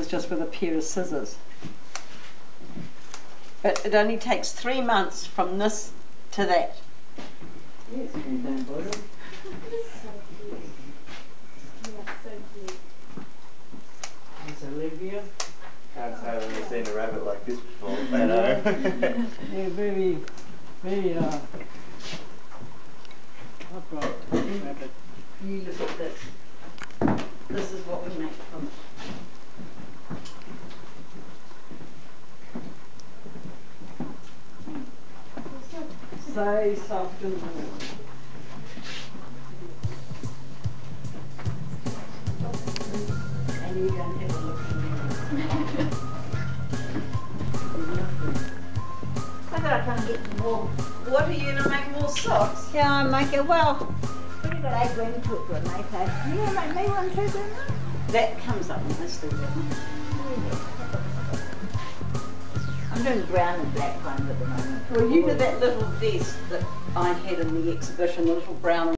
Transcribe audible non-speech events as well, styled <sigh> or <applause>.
is just with a pair of scissors. But it only takes three months from this to that. Yes, can you photo? Miss Olivia. Can't say I've ever seen a rabbit like this before. I know. <laughs> Yeah, very, very, uh, upright rabbit. You look at this. This is what we make from So soft and warm. And you don't have a look in there. I thought I'd come and get some more. What are you gonna make more socks? Yeah, I make it, well, pretty good egg when cooked with mate. eh? You want to make me one too, Grandma? That comes up nicely, doesn't it? Doing brown and black ones at the moment. Well, you did that little vest that I had in the exhibition, the little brown